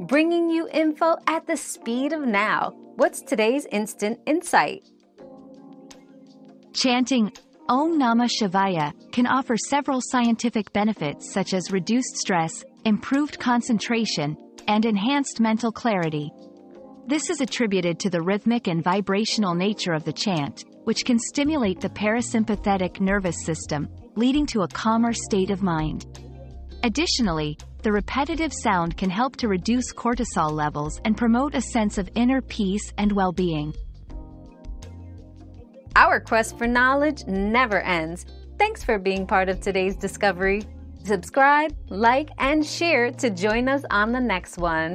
bringing you info at the speed of now. What's today's instant insight? Chanting Om Namah Shivaya can offer several scientific benefits such as reduced stress, improved concentration, and enhanced mental clarity. This is attributed to the rhythmic and vibrational nature of the chant, which can stimulate the parasympathetic nervous system, leading to a calmer state of mind. Additionally, the repetitive sound can help to reduce cortisol levels and promote a sense of inner peace and well-being. Our quest for knowledge never ends. Thanks for being part of today's discovery. Subscribe, like, and share to join us on the next one.